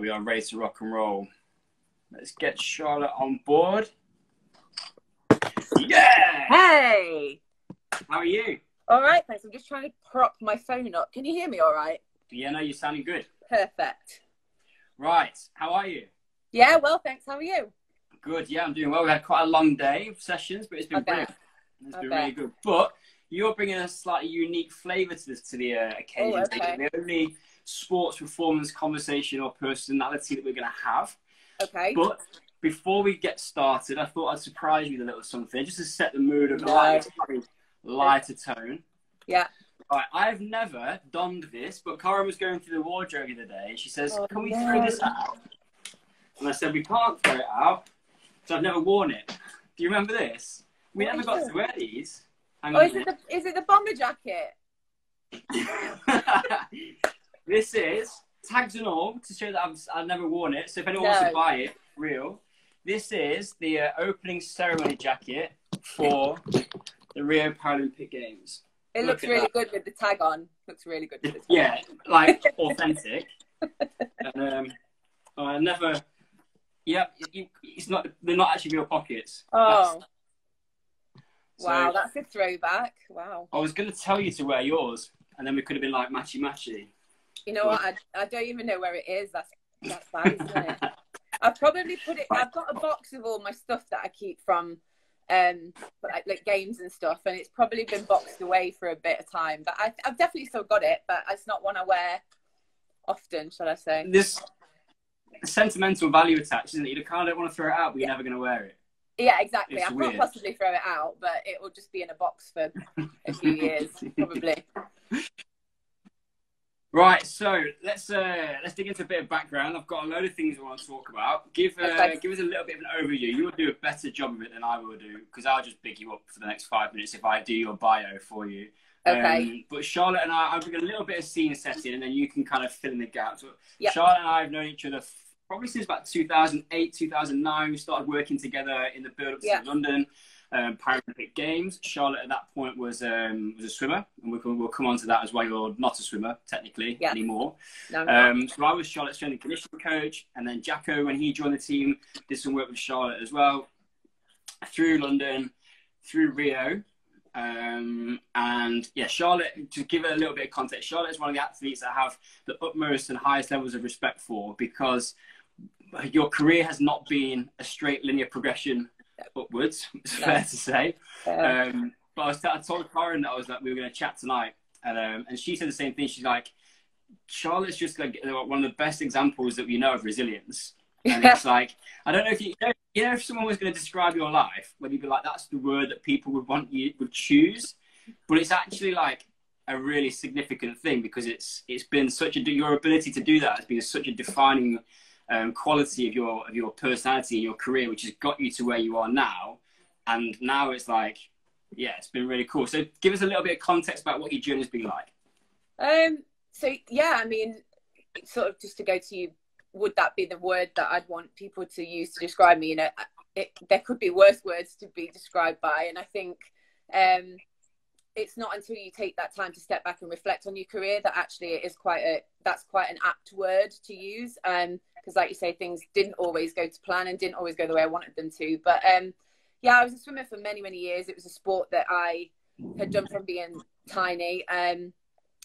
Right, we are ready to rock and roll. Let's get Charlotte on board. Yeah! Hey! How are you? All right, thanks. I'm just trying to prop my phone up. Can you hear me all right? Yeah, no, you're sounding good. Perfect. Right, how are you? Yeah, well, thanks. How are you? Good, yeah, I'm doing well. We had quite a long day of sessions, but it's been brilliant. It's I been bet. really good. But you're bringing a slightly unique flavour to this to the uh, occasion. Oh, okay. The only sports performance conversation or personality that we're going to have. Okay. But before we get started, I thought I'd surprise you with a little something just to set the mood of a No. lighter, lighter tone. Yeah. Right, I've never donned this, but Karen was going through the wardrobe the other day and she says, Oh, Can we no. throw this out? And I said, We can't throw it out because I've never worn it. Do you remember this? We What never got to wear these. Hang Oh, is it the is it the bomber jacket? this is tags and all to show that I've, I've never worn it. So if anyone wants to buy it, real. This is the uh, opening ceremony jacket for the Rio Paralympic Games. It Look looks really that. good with the tag on. Looks really good with the tag. Yeah, like authentic. and, um, I never. Yeah, it's not. They're not actually real pockets. Oh, So wow, that's a throwback. Wow. I was going to tell you to wear yours, and then we could have been like matchy matchy. You know what? I, I don't even know where it is. That's that's bad, isn't it? I've probably put it. I've got a box of all my stuff that I keep from, um, like, like games and stuff, and it's probably been boxed away for a bit of time. But I, I've definitely still got it, but it's not one I wear often, shall I say? This sentimental value attached, isn't it? You kind of don't want to throw it out, but you're never going to wear it. Yeah, exactly. It's I can't possibly throw it out, but it will just be in a box for a few years, probably. Right, so let's uh, let's dig into a bit of background. I've got a load of things I want to talk about. Give uh, Okay. give us a little bit of an overview. You will do a better job of it than I will do because I'll just big you up for the next five minutes if I do your bio for you. Okay. Um, but Charlotte and I, I'll bring a little bit of scene setting, and then you can kind of fill in the gaps. So Yep. Charlotte and I have known each other probably since about 2008, 2009. We started working together in the build-up to the London um, Paralympic Games. Charlotte at that point was um, was a swimmer, and we'll, we'll come on to that as well. You're not a swimmer technically Yeah. anymore. No, Um, so I was Charlotte's strength and conditioning coach, and then Jacko, when he joined the team, did some work with Charlotte as well through London, through Rio. Um, and yeah, Charlotte, to give it a little bit of context, Charlotte is one of the athletes that I have the utmost and highest levels of respect for because your career has not been a straight linear progression upwards, it's fair to say. Um, but I, was I told Karen that I was like, we were going to chat tonight, and um, and she said the same thing. She's like, Charlotte's just like one of the best examples that we know of resilience. And it's like, I don't know if you, you know, you know if someone was going to describe your life, whether you'd be like, that's the word that people would want you would choose, but it's actually like a really significant thing because it's it's been such a your ability to do that has been such a defining um, quality of your of your personality and your career, which has got you to where you are now. And now it's like, yeah, it's been really cool. So give us a little bit of context about what your journey's been like. Um. So yeah, I mean, sort of just to go to you, would that be the word that I'd want people to use to describe me? You know, it, there could be worse words to be described by, and I think um, it's not until you take that time to step back and reflect on your career that actually it is quite a that's quite an apt word to use. Um, because like you say, things didn't always go to plan and didn't always go the way I wanted them to. But um, yeah, I was a swimmer for many many years. It was a sport that I had done from being tiny. Um,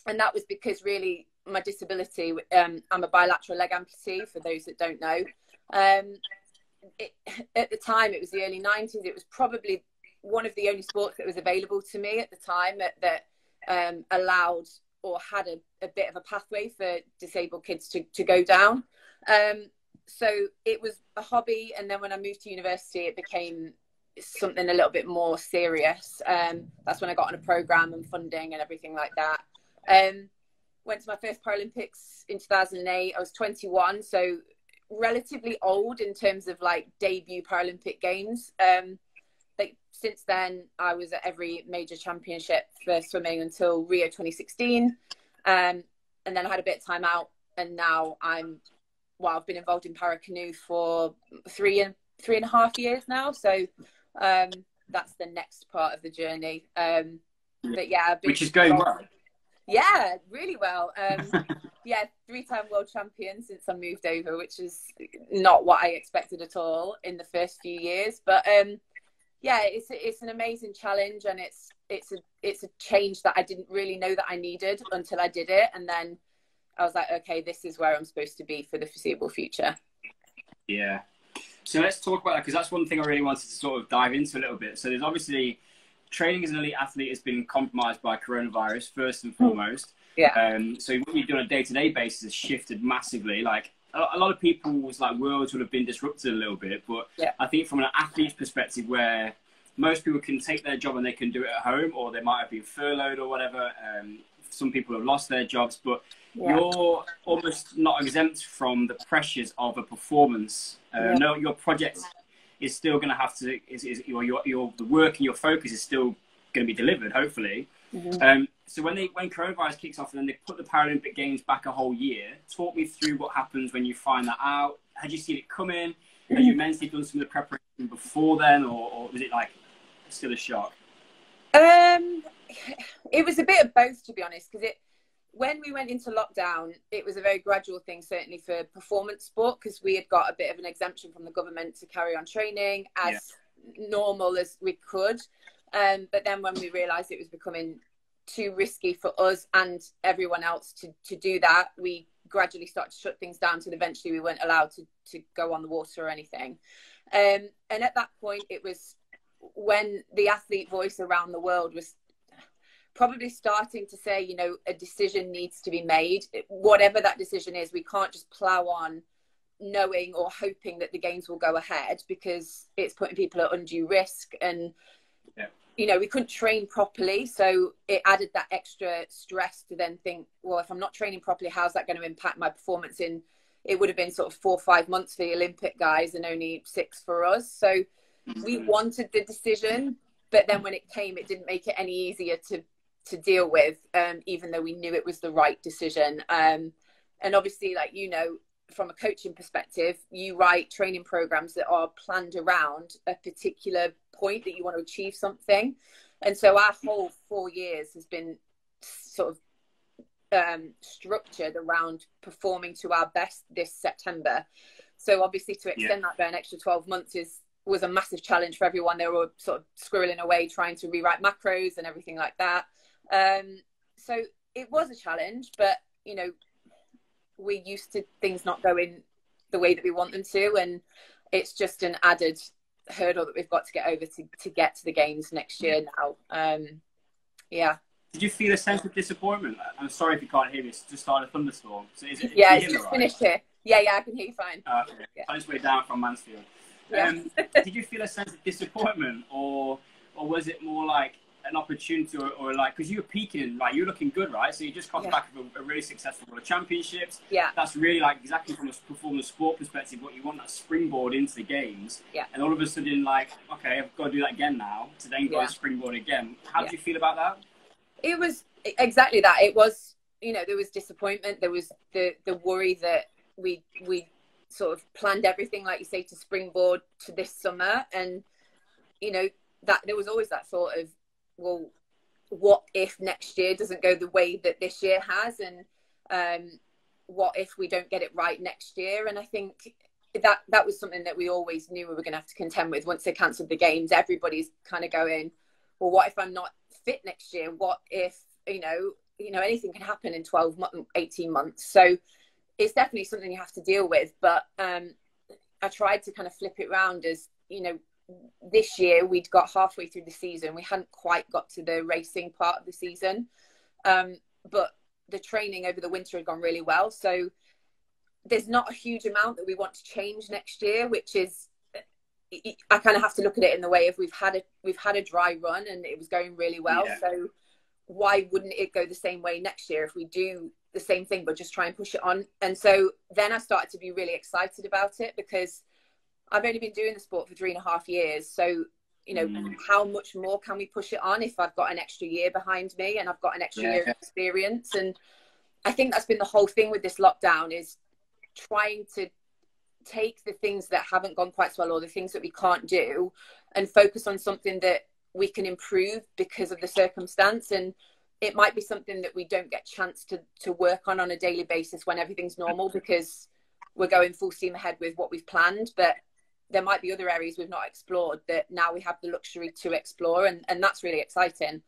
and that was because really my disability um, i'm a bilateral leg amputee for those that don't know um, it, at the time it was the early 90s it was probably one of the only sports that was available to me at the time that, that um, allowed or had a, a bit of a pathway for disabled kids to, to go down um, so it was a hobby and then when i moved to university it became something a little bit more serious um, that's when i got on a program and funding and everything like that um, went to my first Paralympics in 2008. I was 21, so relatively old in terms of like debut Paralympic games. Um, since then, I was at every major championship for swimming until Rio 2016, um, and then I had a bit of time out, and now I'm well, I've been involved in para canoe for three and three and a half years now. So um, that's the next part of the journey. Um, but yeah, I've been Which is going well. Yeah, really well. Um, yeah, three-time world champion since I moved over, which is not what I expected at all in the first few years. But um, yeah, it's it's an amazing challenge, and it's it's a it's a change that I didn't really know that I needed until I did it, and then I was like, okay, this is where I'm supposed to be for the foreseeable future. Yeah. So let's talk about that because that's one thing I really wanted to sort of dive into a little bit. So there's obviously training as an elite athlete has been compromised by coronavirus first and hmm. foremost. Yeah. Um, so what you do on a day-to-day basis has shifted massively. Like a, lot of people's like worlds would have been disrupted a little bit, but yeah. I think from an athlete's perspective, where most people can take their job and they can do it at home, or they might have been furloughed or whatever. Um, some people have lost their jobs, but yeah. you're almost not exempt from the pressures of a performance. Uh, yeah. No, your project is still going to have to is, is your, your your the work and your focus is still going to be delivered hopefully mm-hmm. um, so when they when coronavirus kicks off and then they put the paralympic games back a whole year talk me through what happens when you find that out had you seen it coming mm-hmm. had you mentally done some of the preparation before then or, or was it like still a shock um it was a bit of both to be honest because it when we went into lockdown, it was a very gradual thing, certainly for performance sport, because we had got a bit of an exemption from the government to carry on training as yeah. normal as we could. Um, but then when we realised it was becoming too risky for us and everyone else to, to do that, we gradually started to shut things down until eventually we weren't allowed to, to go on the water or anything. Um, and at that point, it was when the athlete voice around the world was probably starting to say, you know, a decision needs to be made. Whatever that decision is, we can't just plow on knowing or hoping that the games will go ahead because it's putting people at undue risk and. You know we couldn't train properly so it added that extra stress to then think well if i'm not training properly how's that going to impact my performance in it would have been sort of four or five months for the olympic guys and only six for us so mm-hmm. we wanted the decision but then when it came it didn't make it any easier to to deal with, um, even though we knew it was the right decision. Um, and obviously, like you know, from a coaching perspective, you write training programs that are planned around a particular point that you want to achieve something. And so our whole four years has been sort of um, structured around performing to our best this September. So obviously, to extend yeah. that by an extra twelve months is was a massive challenge for everyone. They were sort of squirreling away trying to rewrite macros and everything like that. Um, so it was a challenge, but you know, we're used to things not going the way that we want them to, and it's just an added hurdle that we've got to get over to, to get to the games next year now. Um, yeah. Did you feel a sense of disappointment? I'm sorry if you can't hear me. It's just started a thunderstorm. So is it, yeah, it's just right? finished here. Yeah, yeah, I can hear you fine. Uh, okay. yeah. I just way down from Mansfield. Yeah. Um, did you feel a sense of disappointment, or or was it more like an opportunity or, or like because you were peaking right you're looking good right? So you just come yeah. back with a, a, really successful World Championships. Yeah. That's really like exactly from a performance sport perspective what you want that springboard into the games. Yeah. And all of a sudden like okay I've got to do that again now. To then go yeah. springboard again. How yeah. did you feel about that? It was exactly that. It was you know there was disappointment. There was the the worry that we we sort of planned everything like you say to springboard to this summer. And you know that there was always that thought of well, what if next year doesn't go the way that this year has, and um, what if we don't get it right next year? And I think that that was something that we always knew we were going to have to contend with. Once they cancelled the games, everybody's kind of going, well, what if I'm not fit next year? What if you know, you know, anything can happen in 12, 18 months. So it's definitely something you have to deal with. But um, I tried to kind of flip it around as you know this year we'd got halfway through the season. We hadn't quite got to the racing part of the season, um, but the training over the winter had gone really well. So there's not a huge amount that we want to change next year, which is I kind of have to look at it in the way of we've had a we've had a dry run and it was going really well. Yeah. So why wouldn't it go the same way next year if we do the same thing but just try and push it on? And so then I started to be really excited about it because I've only been doing the sport for three and a half years. So, you know, mm. how much more can we push it on if I've got an extra year behind me and I've got an extra yeah. year of experience? And I think that's been the whole thing with this lockdown is trying to take the things that haven't gone quite so well or the things that we can't do and focus on something that we can improve because of the circumstance and it might be something that we don't get chance to to work on on a daily basis when everything's normal because we're going full steam ahead with what we've planned but there might be other areas we've not explored that now we have the luxury to explore and, and that's really exciting.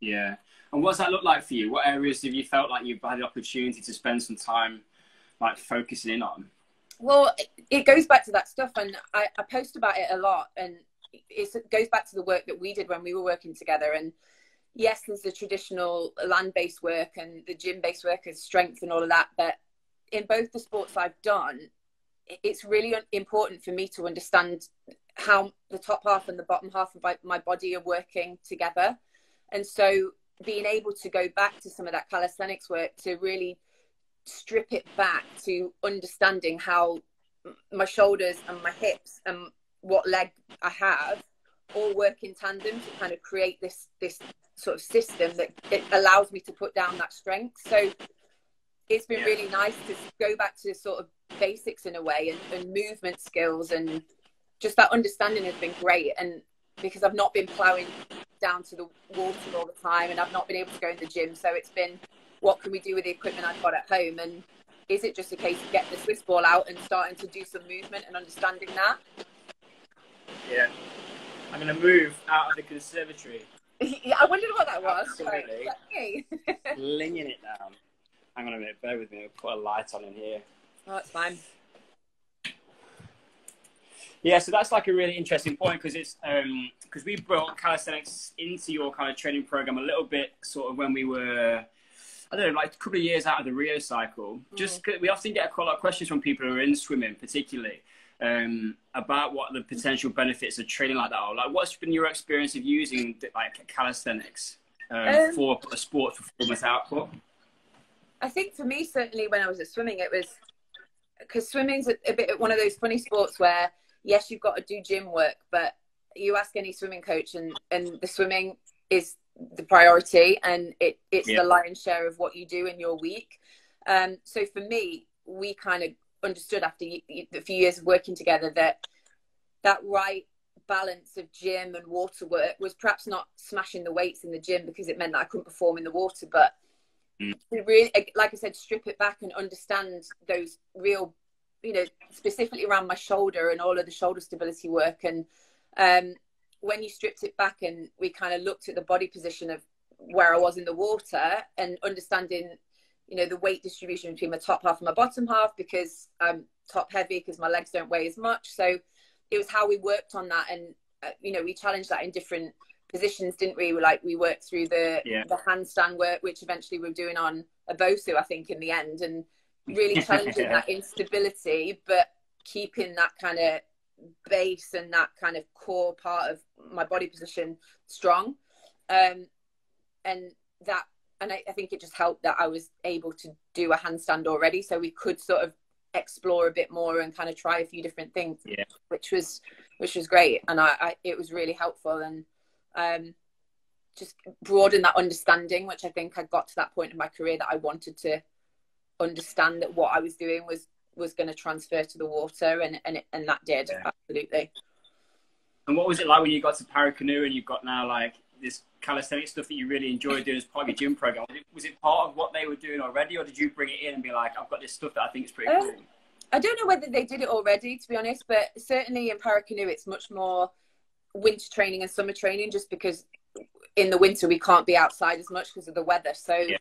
Yeah. And what's that look like for you? What areas have you felt like you've had the opportunity to spend some time like focusing in on? Well it goes back to that stuff and i, I post about it a lot and it goes back to the work that we did when we were working together and yes there's the traditional land-based work and the gym-based work as strength and all of that but in both the sports i've done it's really important for me to understand how the top half and the bottom half of my body are working together and so being able to go back to some of that calisthenics work to really strip it back to understanding how my shoulders and my hips and what leg I have all work in tandem to kind of create this this sort of system that it allows me to put down that strength. So it's been really nice to go back to sort of basics in a way and, and movement skills and just that understanding has been great. And because I've not been ploughing down to the water all the time and I've not been able to go in the gym, so it's been what can we do with the equipment I've got at home and is it just a case of getting the Swiss ball out and starting to do some movement and understanding that? Yeah. I'm going to move out of the conservatory. yeah, I wondered what that was. Absolutely. Linging it down. Hang on a minute, bear with me. I'll put a light on in here. Oh, that's fine. Yeah, so that's like a really interesting point because it's because um, we brought calisthenics into your kind of training program a little bit sort of when we were I don't know, like a couple of years out of the Rio cycle. Mm. Just we often get a lot of questions from people who are in swimming, particularly um, about what the potential benefits of training like that are. Like, what's been your experience of using like calisthenics um, um, for a sports performance output? I think for me, certainly when I was at swimming, it was because swimming's a, a bit one of those funny sports where yes, you've got to do gym work, but you ask any swimming coach, and and the swimming is the priority, and it it's yeah. the lion's share of what you do in your week. Um, so for me, we kind of understood after a few years of working together that that right balance of gym and water work was perhaps not smashing the weights in the gym because it meant that I couldn't perform in the water, but mm. really, like I said, strip it back and understand those real, you know, specifically around my shoulder and all of the shoulder stability work. And um, when you stripped it back and we kind of looked at the body position of where I was in the water and understanding you know the weight distribution between my top half and my bottom half because I'm top heavy because my legs don't weigh as much. So it was how we worked on that, and uh, you know we challenged that in different positions, didn't we? like we worked through the yeah. the handstand work, which eventually we are doing on a Bosu, I think, in the end, and really challenging that instability, but keeping that kind of base and that kind of core part of my body position strong. Um, and that and I, I, think it just helped that I was able to do a handstand already, so we could sort of explore a bit more and kind of try a few different things, yeah. which was which was great, and I, I it was really helpful and um, just broaden that understanding, which I think I got to that point in my career that I wanted to understand that what I was doing was was going to transfer to the water, and and and that did yeah. absolutely. And what was it like when you got to Paracanoe and you've got now like this calisthenic stuff that you really enjoy doing as part of your gym program? Was it, was it, part of what they were doing already, or did you bring it in and be like, I've got this stuff that I think is pretty um, cool? I don't know whether they did it already, to be honest, but certainly in Paracanoe, it's much more winter training and summer training just because in the winter we can't be outside as much because of the weather. So yeah.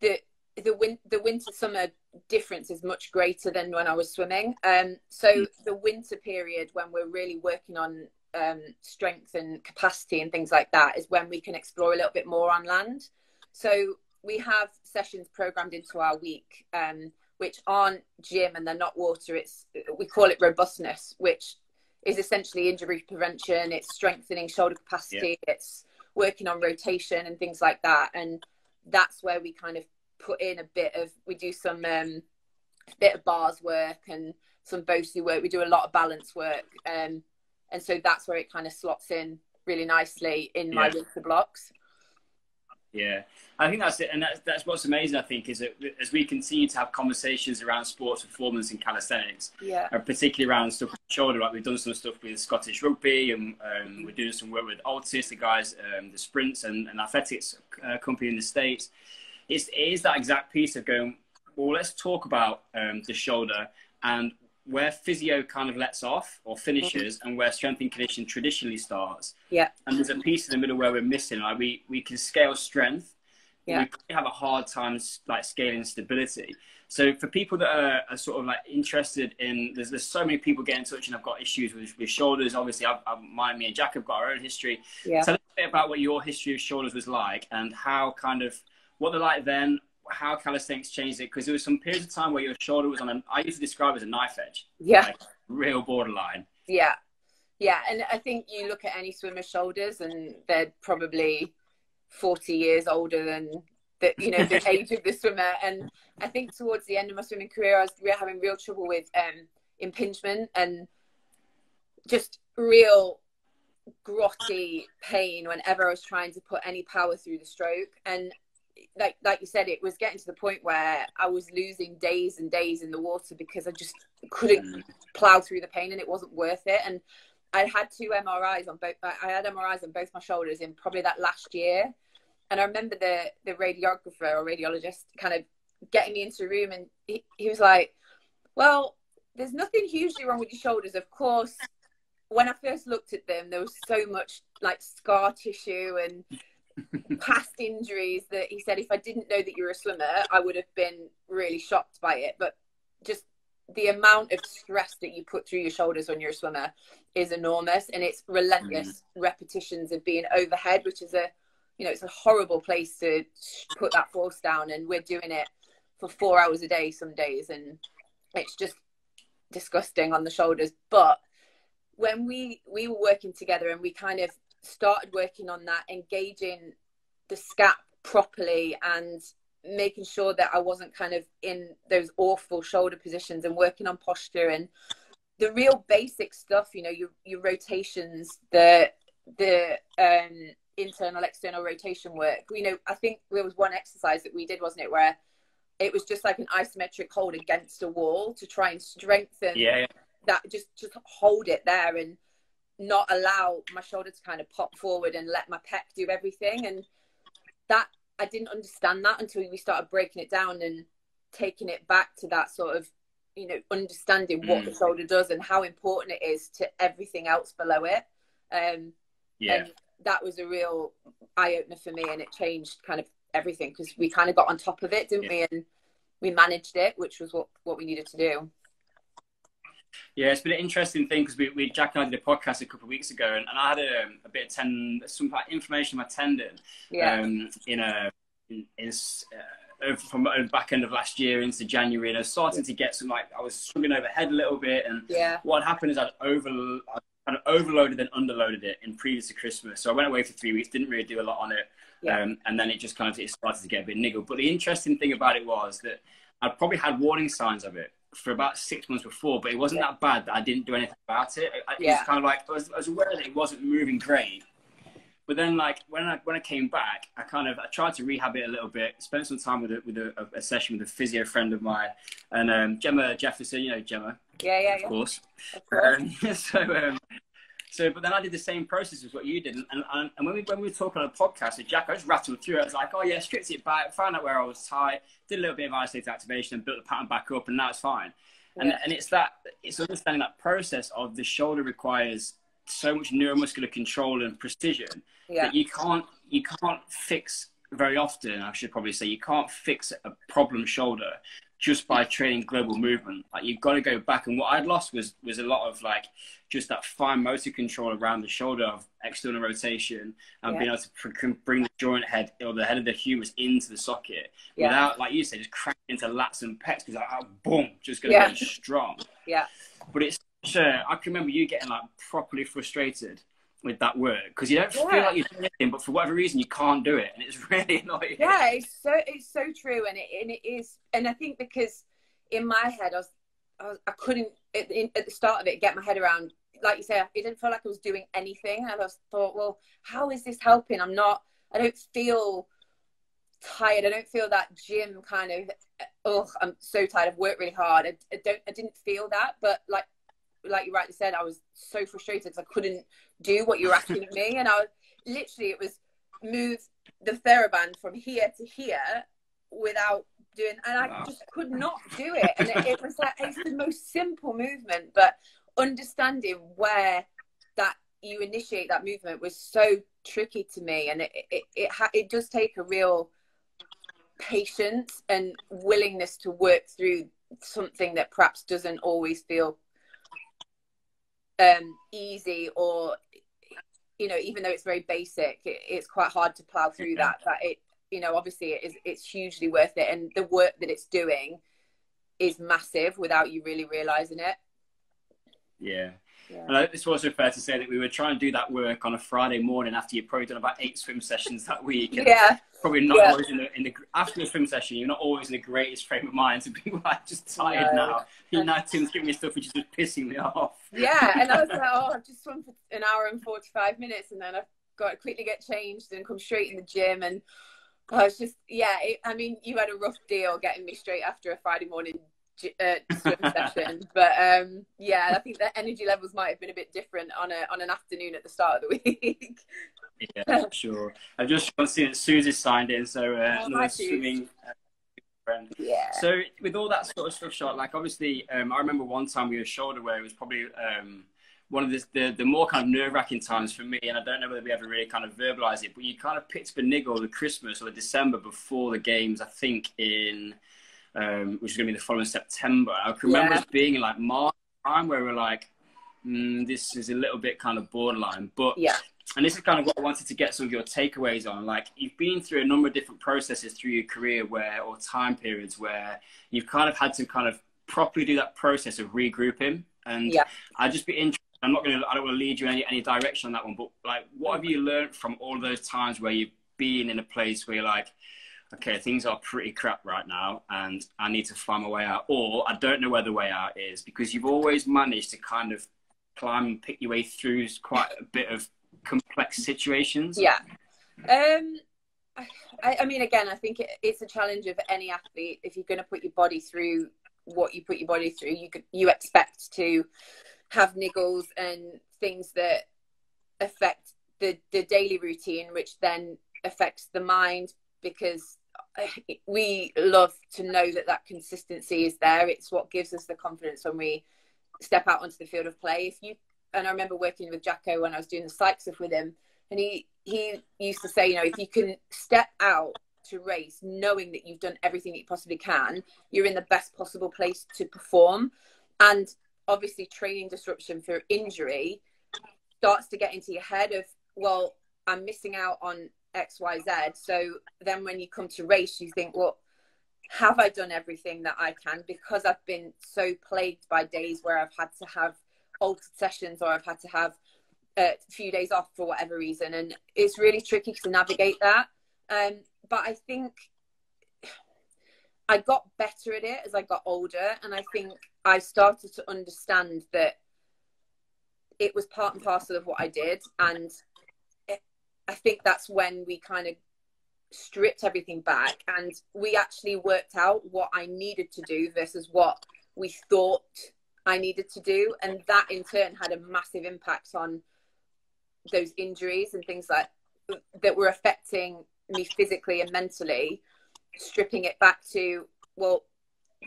the the win- the winter summer difference is much greater than when I was swimming. Um, so mm. the winter period when we're really working on um, strength and capacity and things like that is when we can explore a little bit more on land. So we have sessions programmed into our week, um, which aren't gym and they're not water. It's we call it robustness, which is essentially injury prevention. It's strengthening shoulder capacity. Yeah. It's working on rotation and things like that. And that's where we kind of put in a bit of we do some um, bit of bars work and some Bosu work. We do a lot of balance work. Um, and so that's where it kind of slots in really nicely in my yeah. winter blocks Yeah, I think that's it, and that's that's what's amazing. I think is that as we continue to have conversations around sports performance and calisthenics, yeah, and particularly around stuff with shoulder, like we've done some stuff with Scottish rugby, and um, we're doing some work with Altis, the guys, um, the sprints and, and athletics uh, company in the states. It's, it is that exact piece of going. Well, let's talk about um, the shoulder and where physio kind of lets off or finishes mm-hmm. and where strength and conditioning traditionally starts. Yeah. And there's a piece in the middle where we're missing. Like we, we can scale strength. Yeah. We have a hard time like scaling stability. So for people that are, are, sort of like interested in, there's, there's so many people get in touch and I've got issues with, with shoulders. Obviously, I've, I've, my, me and Jack have got our own history. Yeah. Tell us a bit about what your history of shoulders was like and how kind of, what they're like then, how calisthenics changed it because there was some periods of time where your shoulder was on an I used to describe it as a knife edge. Yeah. Like real borderline. Yeah. Yeah. And I think you look at any swimmer's shoulders and they're probably 40 years older than the you know the age of the swimmer. And I think towards the end of my swimming career I was having real trouble with um impingement and just real grotty pain whenever I was trying to put any power through the stroke. And like like you said, it was getting to the point where I was losing days and days in the water because I just couldn't mm. plow through the pain, and it wasn't worth it. And I had two MRIs on both. I had MRIs on both my shoulders in probably that last year, and I remember the the radiographer or radiologist kind of getting me into a room, and he, he was like, "Well, there's nothing hugely wrong with your shoulders, of course." When I first looked at them, there was so much like scar tissue and past injuries that he said if I didn't know that you're a swimmer, I would have been really shocked by it. But just the amount of stress that you put through your shoulders when you're a swimmer is enormous and it's relentless mm. repetitions of being overhead, which is a you know, it's a horrible place to put that force down and we're doing it for four hours a day some days and it's just disgusting on the shoulders. But when we we were working together and we kind of started working on that, engaging the scap properly and making sure that I wasn't kind of in those awful shoulder positions and working on posture and the real basic stuff, you know, your your rotations, the the um, internal external rotation work. You know, I think there was one exercise that we did, wasn't it, where it was just like an isometric hold against a wall to try and strengthen yeah. that just just hold it there and not allow my shoulder to kind of pop forward and let my pec do everything. And that I didn't understand that until we started breaking it down and taking it back to that sort of, you know, understanding what mm. the shoulder does and how important it is to everything else below it. Um, yeah. And that was a real eye opener for me, and it changed kind of everything because we kind of got on top of it, didn't yeah. we? And we managed it, which was what what we needed to do. Yeah, it's been an interesting thing because we, we, Jack and I did a podcast a couple of weeks ago, and, and I had a, a bit of ten, some kind of inflammation in my tendon. Yeah. Um, in a in, in uh, from the back end of last year into January, and I was starting to get some like I was struggling overhead a little bit, and yeah. what happened is I'd over I'd overloaded and underloaded it in previous to Christmas, so I went away for three weeks, didn't really do a lot on it, yeah. um, and then it just kind of it started to get a bit niggled. But the interesting thing about it was that I'd probably had warning signs of it for about six months before, but it wasn't that bad that I didn't do anything about it. It, yeah. was kind of like I was, I was, aware that it wasn't moving great, but then like when I when I came back, I kind of I tried to rehab it a little bit. Spent some time with a, with a, a session with a physio friend of mine, and um, Gemma Jefferson. You know Gemma. Yeah, yeah, of yeah. course. Of course. Um, so. Um, so, but then I did the same process as what you did, and, and, and when we when we were talking on a podcast with Jack, I just rattled through. it. I was like, "Oh yeah, stripped it back, found out where I was tight, did a little bit of isolated activation, and built the pattern back up, and now it's fine." And, and it's that it's understanding that process of the shoulder requires so much neuromuscular control and precision yeah. that you can't you can't fix very often. I should probably say you can't fix a problem shoulder just by training global movement. Like you've got to go back. And what I'd lost was was a lot of like just that fine motor control around the shoulder of external rotation and yeah. being able to bring the joint head or the head of the humerus into the socket yeah. without, like you said, just cracking into lats and pecs because like, oh, boom, just going to yeah. be strong. Yeah. But it's sure I can remember you getting like properly frustrated with that work because you don't yeah. feel like you're doing anything, but for whatever reason you can't do it, and it's really annoying. Yeah, it's so it's so true, and it and it is, and I think because in my head I was I, was, I couldn't at, in, at the start of it get my head around. Like you say, it didn't feel like I was doing anything, and I was thought, well, how is this helping? I'm not. I don't feel tired. I don't feel that gym kind of. Oh, I'm so tired. I've worked really hard. I, I don't. I didn't feel that, but like, like you rightly said, I was so frustrated because I couldn't do what you were asking of me, and I was literally it was move the TheraBand from here to here without doing, and I wow. just could not do it. And it, it was like it's the most simple movement, but understanding where that you initiate that movement was so tricky to me, and it it it, ha- it does take a real patience and willingness to work through something that perhaps doesn't always feel um, easy or you know even though it's very basic it, it's quite hard to plow through that but it you know obviously it is it's hugely worth it. And the work that it's doing is massive without you really realizing it. Yeah yeah. And it's also fair to say that we were trying to do that work on a Friday morning after you've probably done about eight swim sessions that week. yeah. Probably not yeah. always in the, in the after the swim session. You're not always in the greatest frame of mind. So people are just tired no. now. You know, Tim's giving me stuff which is just pissing me off. Yeah, and I was like, oh, I've just swum for an hour and forty-five minutes, and then I've got to quickly get changed and come straight in the gym and. I was just, yeah. It, I mean, you had a rough deal getting me straight after a Friday morning uh, swim session. But um, yeah, I think the energy levels might have been a bit different on a on an afternoon at the start of the week. yeah, sure. I've just seen that Susie signed in, so uh, oh, swimming. Uh, friend. Yeah. So with all that sort of stuff, shot like obviously, um, I remember one time we were shoulder where it was probably um, one of the, the, the more kind of nerve wracking times for me, and I don't know whether we ever really kind of verbalized it, but you kind of picked a niggle the Christmas or the December before the games, I think in um, which is going to be the following September. I can remember yeah. us being in like March time where we are like, mm, this is a little bit kind of borderline. But yeah. And this is kind of what I wanted to get some of your takeaways on. Like you've been through a number of different processes through your career where, or time periods where you've kind of had to kind of properly do that process of regrouping. And yeah. I'd just be interested. I'm not going to. I don't want to lead you in any, any direction on that one. But like, what have you learned from all those times where you've been in a place where you're like, okay, things are pretty crap right now and I need to find my way out. Or I don't know where the way out is because you've always managed to kind of climb and pick your way through quite a bit of complex situations. Yeah. Um, I, I mean, again, I think it, it's a challenge of any athlete. If you're going to put your body through what you put your body through, you you expect to have niggles and things that affect the the daily routine, which then affects the mind because we love to know that that consistency is there. It's what gives us the confidence when we step out onto the field of play. If you and I remember working with Jacko when I was doing the psych stuff with him, and he he used to say, you know, if you can step out to race knowing that you've done everything that you possibly can, you're in the best possible place to perform. And obviously, training disruption for injury starts to get into your head of, well, I'm missing out on XYZ. So then when you come to race, you think, well, have I done everything that I can? Because I've been so plagued by days where I've had to have altered sessions or I've had to have a few days off for whatever reason. And it's really tricky to navigate that. Um, but I think I got better at it as I got older. And I think I started to understand that it was part and parcel of what I did. And I think that's when we kind of stripped everything back and we actually worked out what I needed to do versus what we thought I needed to do. And that in turn had a massive impact on those injuries and things like that were affecting me physically and mentally, stripping it back to, well,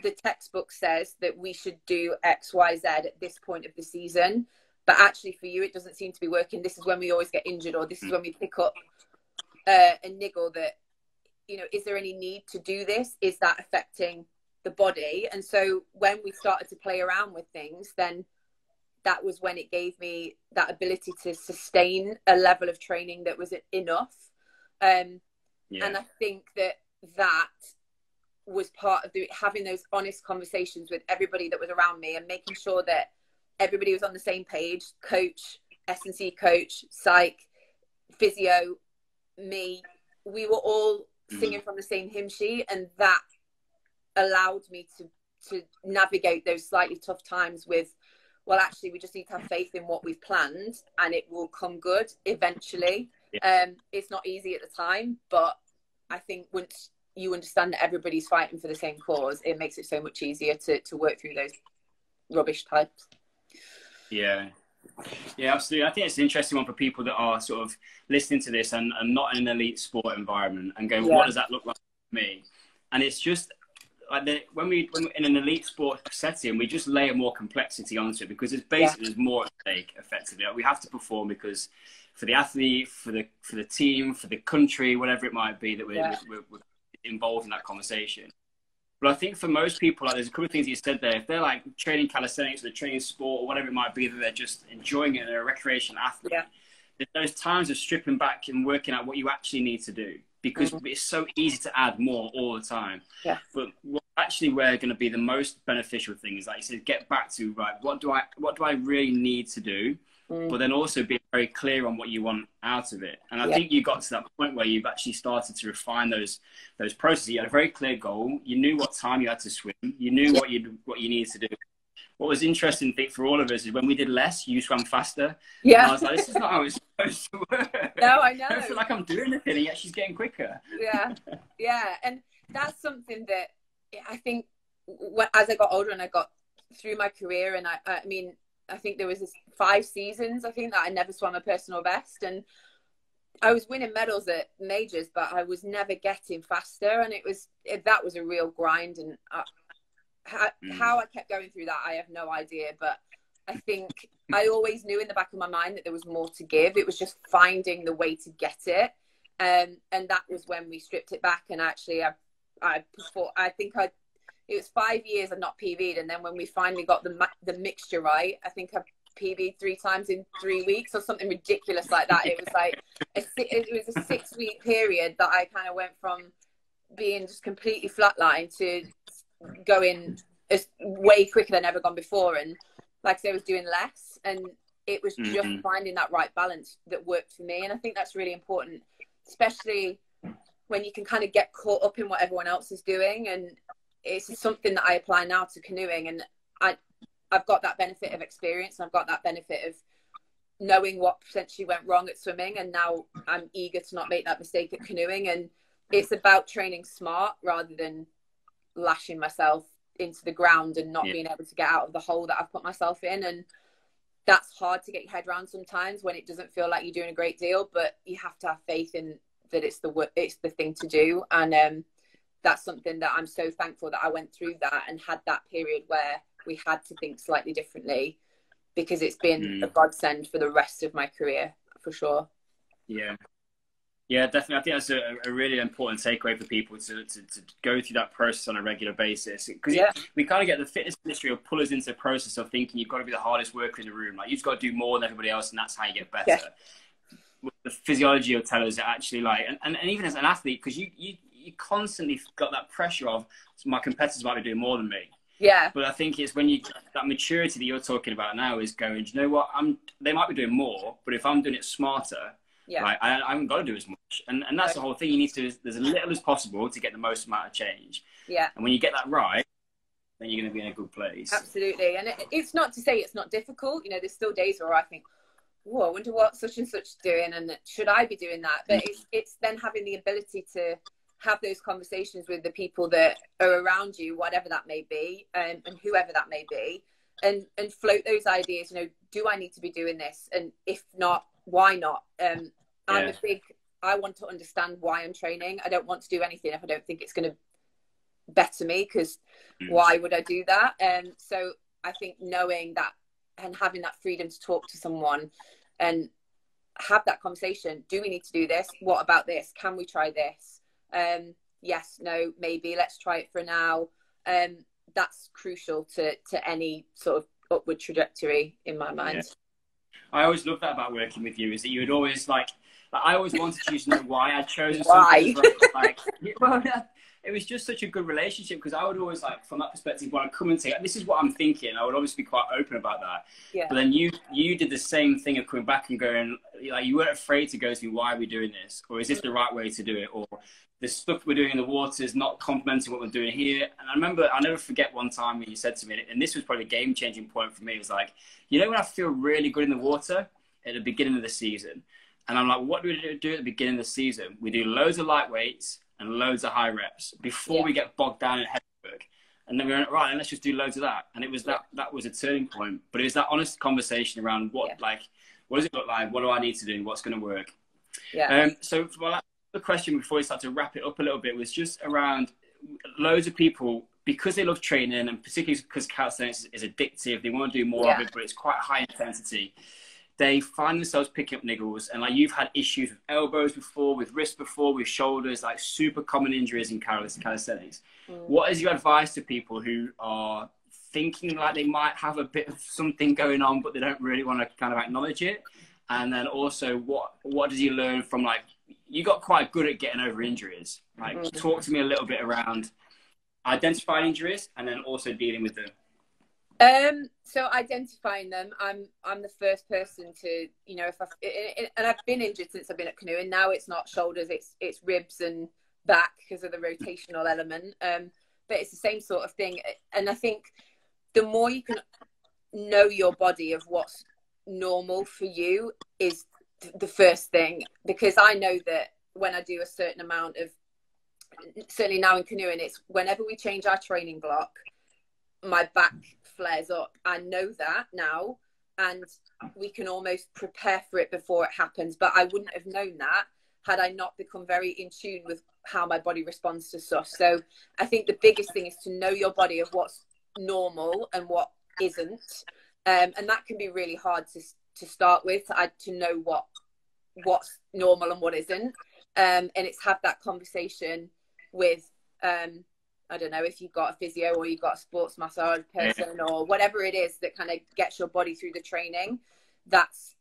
the textbook says that we should do X, Y, Z at this point of the season but actually for you it doesn't seem to be working. This is when we always get injured or this is when we pick up uh, a niggle that you know is there any need to do this? Is that affecting the body? And so when we started to play around with things then that was when it gave me that ability to sustain a level of training that was enough. Um, yeah. and i think that that was part of the having those honest conversations with everybody that was around me and making sure that everybody was on the same page coach s&c coach psych physio me we were all mm-hmm. singing from the same hymn sheet and that allowed me to to navigate those slightly tough times with well actually we just need to have faith in what we've planned and it will come good eventually yeah. um it's not easy at the time but I think once you understand that everybody's fighting for the same cause, it makes it so much easier to, to work through those rubbish types. Yeah. Yeah, absolutely. I think it's an interesting one for people that are sort of listening to this and, and not in an elite sport environment and going, yeah. what does that look like for me? And it's just like the, when we when we're in an elite sport setting, we just layer more complexity onto it because it's basically yeah. there's more at stake. Effectively, like we have to perform because for the athlete, for the for the team, for the country, whatever it might be that we're, yeah. we're, we're involved in that conversation. But I think for most people, like there's a couple of things you said there. If they're like training calisthenics or they're training sport or whatever it might be, that they're just enjoying it and they're a recreation athlete. Yeah. There's times of stripping back and working out what you actually need to do because mm-hmm. it's so easy to add more all the time. Yeah. But what actually we're going to be the most beneficial thing is like you said, get back to right. What do I what do I really need to do? Mm. but then also be very clear on what you want out of it. And I yeah. think you got to that point where you've actually started to refine those those processes. You had a very clear goal. You knew what time you had to swim. You knew yeah. what you what you needed to do. What was interesting, think, for all of us is when we did less, you swam faster. Yeah. And I was like, this is not how it's supposed to work. No, I know. I don't feel like I'm doing anything, and yet she's getting quicker. Yeah, yeah, and that's something that I think What as I got older and I got through my career, and I, I mean, I think there was this five seasons. I think that I never swam a personal best, and I was winning medals at majors, but I was never getting faster, and it was it, that was a real grind. And I, how, mm. how I kept going through that, I have no idea. But I think I always knew in the back of my mind that there was more to give. It was just finding the way to get it, um, and that was when we stripped it back. And actually, I I perform, I think I it was five years and not PB'd. and then when we finally got the the mixture right, I think I PB'd three times in three weeks or something ridiculous like that. It was like a, it was a six week period that I kind of went from being just completely flatline to going way quicker than ever gone before, and like I said, I was doing less, and it was just mm-hmm. finding that right balance that worked for me, and I think that's really important, especially when you can kind of get caught up in what everyone else is doing and it's something that I apply now to canoeing, and I I've got that benefit of experience. I've got that benefit of knowing what potentially went wrong at swimming, and now I'm eager to not make that mistake at canoeing. And it's about training smart rather than lashing myself into the ground and not yeah. being able to get out of the hole that I've put myself in. And that's hard to get your head around sometimes when it doesn't feel like you're doing a great deal, but you have to have faith in that it's the it's the thing to do. And um, that's something that I'm so thankful that I went through that and had that period where we had to think slightly differently because it's been mm. a godsend for the rest of my career for sure. Yeah. Yeah, definitely. I think that's a, a really important takeaway for people to, to, to, go through that process on a regular basis. Because yeah. we kind of get the fitness industry will pull us into the process of thinking you've got to be the hardest worker in the room. Like you've got to do more than everybody else, and that's how you get better. Yeah. The physiology will tell us that actually, like, and, and, and even as an athlete, because you, you you constantly got that pressure of my competitors might be doing more than me. Yeah. But I think it's when you that maturity that you're talking about now is going. you know what? I'm. They might be doing more, but if I'm doing it smarter, yeah. Like, I, I haven't got to do as much, and and that's right. the whole thing. You need to there's as little as possible to get the most amount of change. Yeah. And when you get that right, then you're going to be in a good place. Absolutely, and it, it's not to say it's not difficult. You know, there's still days where I think, "Oh, I wonder what such and such is doing, and should I be doing that?" But mm. it's it's then having the ability to have those conversations with the people that are around you, whatever that may be, um, and whoever that may be, and and float those ideas. You know, do I need to be doing this? And if not, why not? Um, I'm a big. I want to understand why I'm training. I don't want to do anything if I don't think it's going to better me. Because mm. why would I do that? And um, so I think knowing that and having that freedom to talk to someone and have that conversation. Do we need to do this? What about this? Can we try this? Um, yes, no, maybe let's try it for now. Um, that's crucial to to any sort of upward trajectory in my mind. Yeah. I always love that about working with you is that you would always like, like I always wanted you to know why I'd chosen why. like, well, it was just such a good relationship because I would always like from that perspective when I come and say this is what I'm thinking I would always be quite open about that. Yeah. but then you you did the same thing of coming back and going like you weren't afraid to go to me why are we doing this? or is this the right way to do it? or the stuff we're doing in the water is not complementing what we're doing here. And I remember I'll never forget one time when you said to me and this was probably a game changing point for me it was like you know when I feel really good in the water? At the beginning of the season. And I'm like what do we do at the beginning of the season? We do loads of light weights and loads of high reps before Yeah. we get bogged down in heavy work. And then we went, right, and let's just do loads of that. And it was that, that was a turning point. But it was that honest conversation around what, Yeah. like, what does it look like? What do I need to do? What's going to work? Yeah. Um, so, well, the question before we start to wrap it up a little bit was just around loads of people because they love training and particularly because calisthenics is, is addictive. They want to do more of it, but it's quite high intensity. They find themselves picking up niggles, and like you've had issues with elbows before, with wrists before, with shoulders, like super common injuries in calis- calisthenics. Mm. What is your advice to people who are thinking like they might have a bit of something going on, but they don't really want to kind of acknowledge it? And then also, what what did you learn from like you got quite good at getting over injuries? Like, Mhm. talk to me a little bit around identifying injuries and then also dealing with them. Um, so identifying them, I'm I'm the first person to you know if I and I've been injured since I've been at canoeing. Now it's not shoulders, it's it's ribs and back because of the rotational element. Um, but it's the same sort of thing, and I think the more you can know your body of what's normal for you is the first thing because I know that when I do a certain amount of certainly now in canoeing, it's whenever we change our training block, my back flares up. I know that now, and we can almost prepare for it before it happens. But I wouldn't have known that had I not become very in tune with how my body responds to stuff. So I think the biggest thing is to know your body of what's normal and what isn't, um, and that can be really hard to to start with. To, to know what what's normal and what isn't, um, and it's have that conversation with um, I don't know if you've got a physio or you've got a sports massage person or whatever it is that kind of gets your body through the training. That's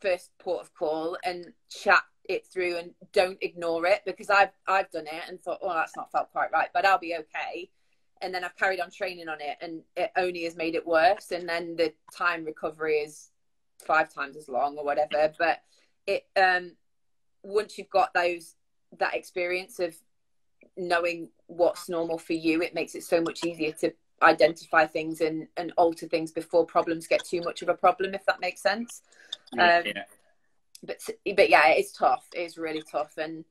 first port of call and chat it through and don't ignore it because I've I've done it and thought, oh, that's not felt quite right, but I'll be okay. And then I've carried on training on it and it only has made it worse. And then the time recovery is five times as long or whatever. But it um once you've got those that experience of knowing what's normal for you, it makes it so much easier to identify things and, and alter things before problems get too much of a problem, if that makes sense. Um, yeah. But but yeah, it's tough. It's really tough, and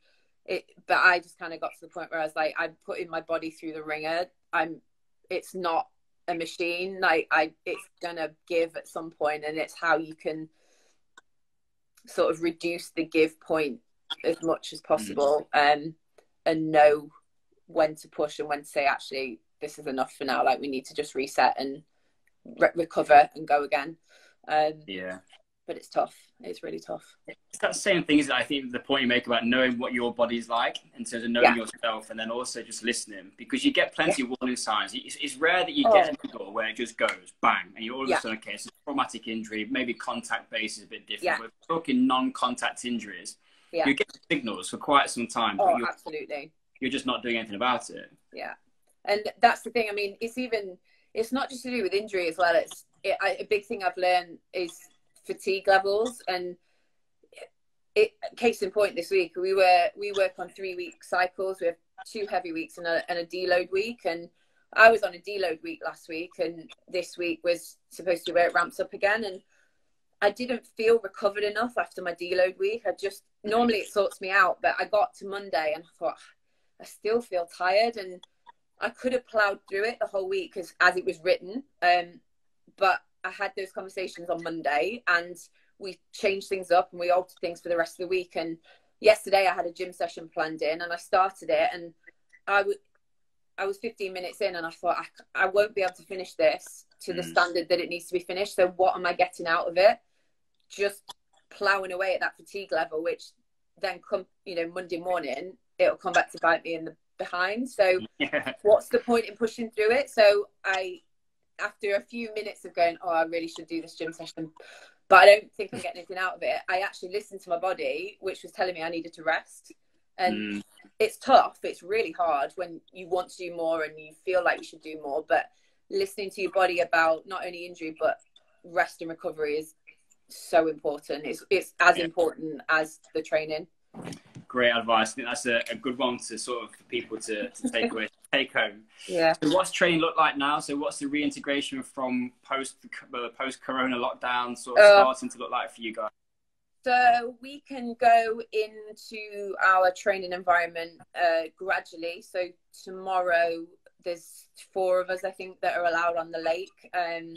it. But I just kind of got to the point where I was like, I'm putting my body through the ringer. I'm. It's not a machine. Like I, it's gonna give at some point, and it's how you can sort of reduce the give point as much as possible, um, and know when to push and when to say actually this is enough for now. Like we need to just reset and re- recover and go again. Um, Yeah. but it's tough. It's really tough. It's that same thing is I think the point you make about knowing what your body's like in terms of knowing Yeah. yourself and then also just listening because you get plenty of warning signs. It's, it's rare that you Oh. get a niggle where it just goes bang and you're all of Yeah. a sudden, okay, it's a traumatic injury, maybe contact base is a bit different. Yeah. But we're talking non-contact injuries. Yeah. You get signals for quite some time, but Oh, you're, absolutely. you're just not doing anything about it. Yeah. And that's the thing. I mean, it's even, it's not just to do with injury as well. It's it, I, a big thing I've learned is fatigue levels. And it, case in point, this week we were we work on three week cycles. We have two heavy weeks and a, and a deload week. And I was on a deload week last week, and this week was supposed to be where it ramps up again. And I didn't feel recovered enough after my deload week. I just normally it sorts me out, but I got to Monday and I thought I still feel tired, and I could have plowed through it the whole week as as it was written. Um, but I had those conversations on Monday, and we changed things up and we altered things for the rest of the week. And yesterday I had a gym session planned in, and I started it, and I would. I was 15 minutes in and I thought I, I won't be able to finish this to the Mm. standard that it needs to be finished. So what am I getting out of it? Just plowing away at that fatigue level, which then come, you know, Monday morning, it'll come back to bite me in the behind. So Yeah. what's the point in pushing through it? So I, after a few minutes of going, oh, I really should do this gym session, but I don't think I'm getting anything out of it. I actually listened to my body, which was telling me I needed to rest. And Mm. it's tough. It's really hard when you want to do more and you feel like you should do more. But listening to your body about not only injury but rest and recovery is so important. It's it's as Yeah. important as the training. Great advice. I think that's a, a good one to sort of for people to, to take away, take home. Yeah. So what's training look like now? So what's the reintegration from post uh, post Corona lockdown sort of Uh, starting to look like for you guys? So we can go into our training environment uh, gradually. So tomorrow, there's four of us, I think, that are allowed on the lake. Um,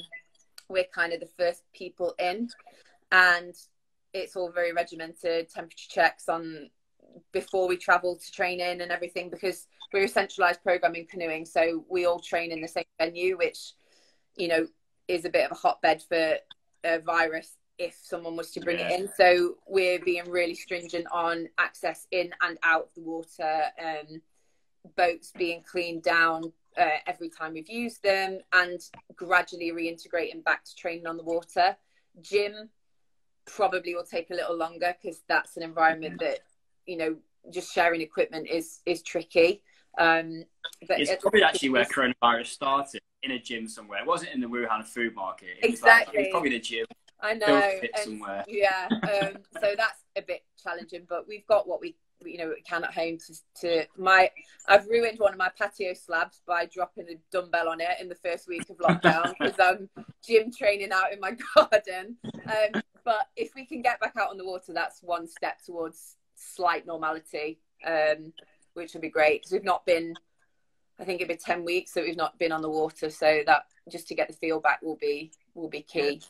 we're kind of the first people in, and it's all very regimented. Temperature checks on before we travel to training and everything because we're a centralized program in canoeing. So we all train in the same venue, which you know is a bit of a hotbed for a virus if someone was to bring yeah. it in. So we're being really stringent on access in and out of the water, um, boats being cleaned down uh, every time we've used them, and gradually reintegrating back to training on the water. Gym probably will take a little longer because that's an environment that you know just sharing equipment is is tricky. Um, but it's probably actually where coronavirus started in a gym somewhere. It wasn't in the Wuhan food market. It exactly. Like, it was probably the gym. I know. And, yeah. Um, so that's a bit challenging, but we've got what we you know we can at home to, to my I've ruined one of my patio slabs by dropping a dumbbell on it in the first week of lockdown because I'm gym training out in my garden. Um, but if we can get back out on the water, that's one step towards slight normality, um, which would be great because we've not been. I think it'd be ten weeks that we've not been on the water, so that just to get the feel back will be will be key.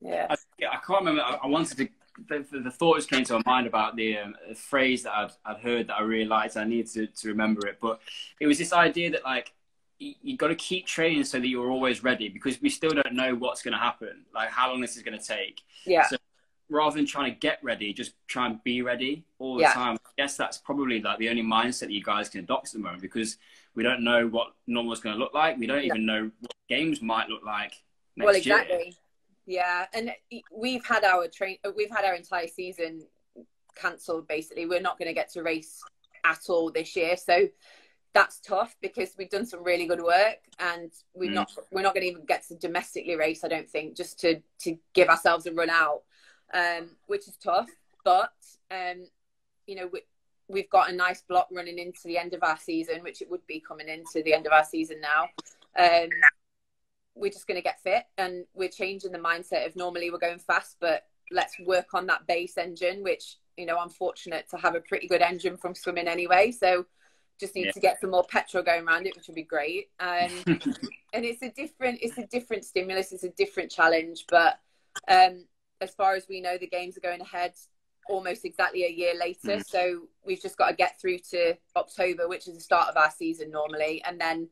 Yeah. I, I can't remember. I, I wanted to. The, the, thoughts came to my mind about the, um, phrase that I'd, I'd heard that I realized. I needed to, to remember it, but it was this idea that like you've got to keep training so that you're always ready because we still don't know what's going to happen, like how long this is going to take. Yeah. So rather than trying to get ready, just try and be ready all the yeah. time. I guess that's probably like the only mindset that you guys can adopt at the moment because we don't know what normal is going to look like. We don't even know what games might look like next well, exactly. year. Yeah, and we've had our train. We've had our entire season cancelled. Basically, we're not going to get to race at all this year. So that's tough because we've done some really good work, and we're mm. not we're not going to even get to domestically race. I don't think just to to give ourselves a run out, um, which is tough. But um, you know, we, we've got a nice block running into the end of our season, which it would be coming into the end of our season now. Um, we're just going to get fit and we're changing the mindset of normally we're going fast but let's work on that base engine which you know i'm fortunate to have a pretty good engine from swimming anyway so just need yeah. to get some more petrol going around it which would be great um, and it's a different it's a different stimulus it's a different challenge but um, as far as we know the games are going ahead almost exactly a year later mm. so we've just got to get through to october which is the start of our season normally and then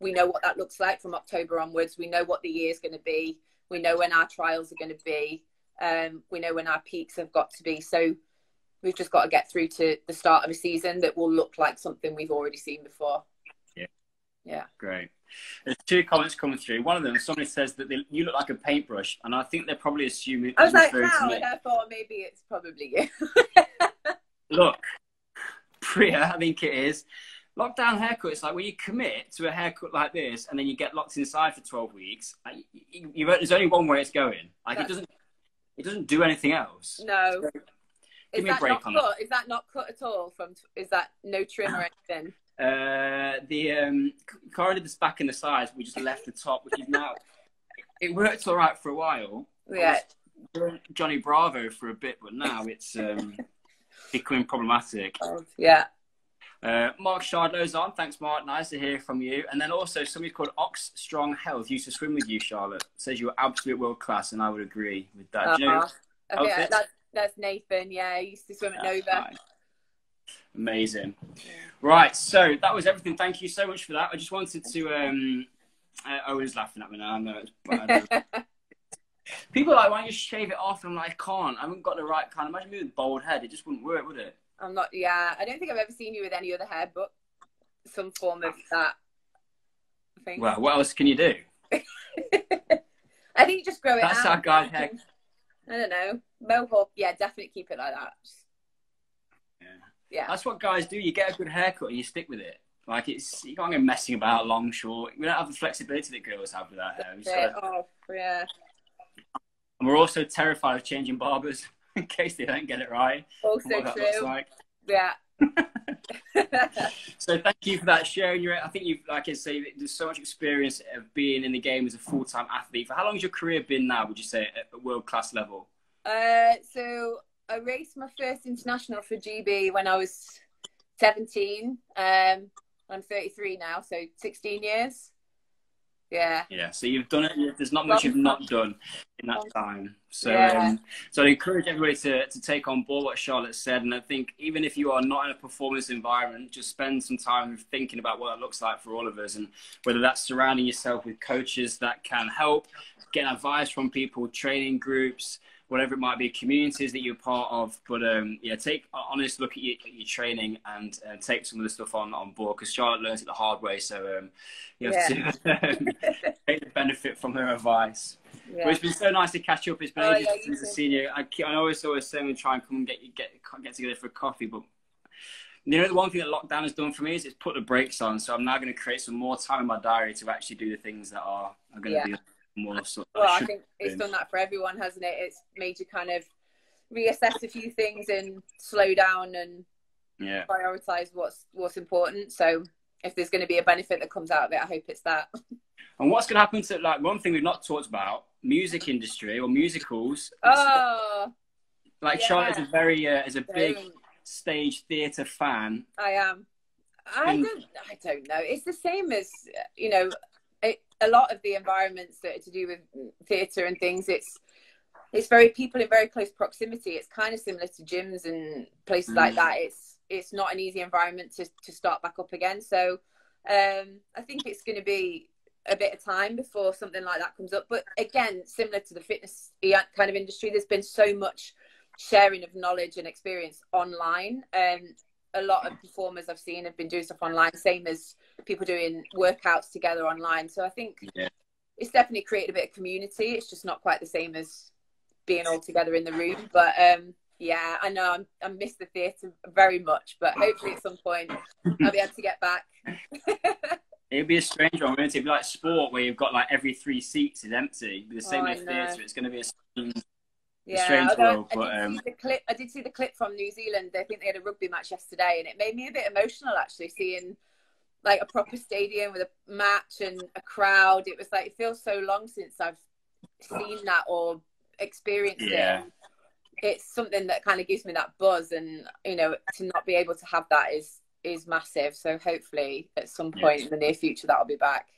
we know what that looks like from October onwards. We know what the year is going to be. We know when our trials are going to be. Um, we know when our peaks have got to be. So we've just got to get through to the start of a season that will look like something we've already seen before. Yeah. Yeah. Great. There's two comments coming through. One of them, somebody says that they, you look like a paintbrush, and I think they're probably assuming. I was like, how? And I thought maybe it's probably you. look, Priya, I think it is lockdown haircut is like when you commit to a haircut like this and then you get locked inside for 12 weeks like, you, you, there's only one way it's going. Like That's... it doesn't it doesn't do anything else. No. So, give me a break on cut? that. Is that not cut at all from is that no trim or anything? Uh the um did this back in the sides we just left the top which is now it worked all right for a while. Yeah. Johnny Bravo for a bit but now it's um becoming problematic. Yeah uh, Mark Shardlow's on. Thanks, Mark. Nice to hear from you. And then also somebody called Ox Strong Health used to swim with you, Charlotte. Says you were absolute world class, and I would agree with that. Uh-huh. You know, okay, that's, that's Nathan. Yeah, he used to swim at Nova. Fine. Amazing. Right, so that was everything. Thank you so much for that. I just wanted to. Um, uh, Owen's laughing at me now. I know it's bad. People are like, why don't you shave it off? I'm like, I can't. I haven't got the right kind. Imagine me with a bald head. It just wouldn't work, would it? I'm not. Yeah, I don't think I've ever seen you with any other hair, but some form of that. Thing. Well, what else can you do? I think you just grow it That's out. Our guy hair. I don't know. Mohawk. Yeah, definitely keep it like that. Yeah. Yeah. That's what guys do. You get a good haircut and you stick with it. Like it's you can't go messing about long, short. We don't have the flexibility that girls have with our hair. Oh, yeah. And we're also terrified of changing barbers. in case they don't get it right. Also true. Like. Yeah. so thank you for that sharing your I think you've like I say there's so much experience of being in the game as a full-time athlete. For how long has your career been now, would you say, at a world class level? Uh, so I raced my first international for GB when I was 17. Um, I'm 33 now, so 16 years. Yeah. Yeah. So you've done it. There's not much you've not done in that time. So, Yeah. um, so I encourage everybody to, to take on board what Charlotte said. And I think even if you are not in a performance environment, just spend some time thinking about what it looks like for all of us, and whether that's surrounding yourself with coaches that can help, getting advice from people, training groups, whatever it might be, communities that you're part of. But um, yeah, take an honest look at your, at your training and uh, take some of the stuff on on board because Charlotte learns it the hard way. So um, you have to um, take the benefit from her advice. Yeah. It's been so nice to catch up. It's been Oh, ages yeah, since. I've seen you. I, I always always say we try and come and get you get get together for a coffee, but you know the one thing that lockdown has done for me is it's put the brakes on. So I'm now going to create some more time in my diary to actually do the things that are, are going to Yeah. be more sort. Well, I should think it's done that for everyone, hasn't it? It's made you kind of reassess a few things and slow down and yeah. prioritize what's what's important. So if there's going to be a benefit that comes out of it, I hope it's that. And what's going to happen to like one thing we've not talked about music industry or musicals? Oh, like yeah. Charlotte is a very uh, is a big stage theatre fan. I am. I And- don't. I don't know. It's the same as you know, a lot of the environments that are to do with theatre and things. It's it's very people in very close proximity. It's kind of similar to gyms and places like Mm. that. It's it's not an easy environment to to start back up again. So um, I think it's going to be a bit of time before something like that comes up. But again, similar to the fitness kind of industry, there's been so much sharing of knowledge and experience online. Um, a lot of performers I've seen have been doing stuff online, same as people doing workouts together online. So I think Yeah. it's definitely created a bit of community. It's just not quite the same as being all together in the room. But um, yeah, I know I'm, I miss the theatre very much, but hopefully at some point I'll be able to get back. It'd be a strange one, wouldn't it? It'd be like sport where you've got like every three seats is empty. The same Oh, with theatre. It's going to be a strange Yeah, I- world, I, but, did um, see the clip. I did see the clip from New Zealand. I think they had a rugby match yesterday, and it made me a bit emotional actually seeing like a proper stadium with a match and a crowd. It was like it feels so long since I've seen that or experienced Yeah. it. It's something that kind of gives me that buzz, and you know, to not be able to have that is is massive. So hopefully, at some point in the near future, that'll be back.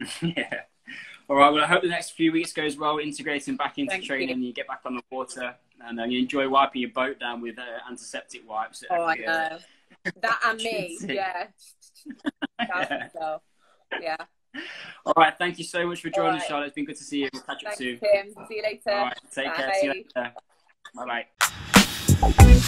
yeah. All right. Well, I hope the next few weeks goes well, integrating back into Thank training. you. and You get back on the water, and uh, you enjoy wiping your boat down with uh, antiseptic wipes. Oh, I know that and me. Yeah. yeah. So, yeah. All right. Thank you so much for joining, right. Charlotte. It's been good to see you. We'll catch up soon. Tim. See you later. All right. Take care. See you Bye. later. Bye bye.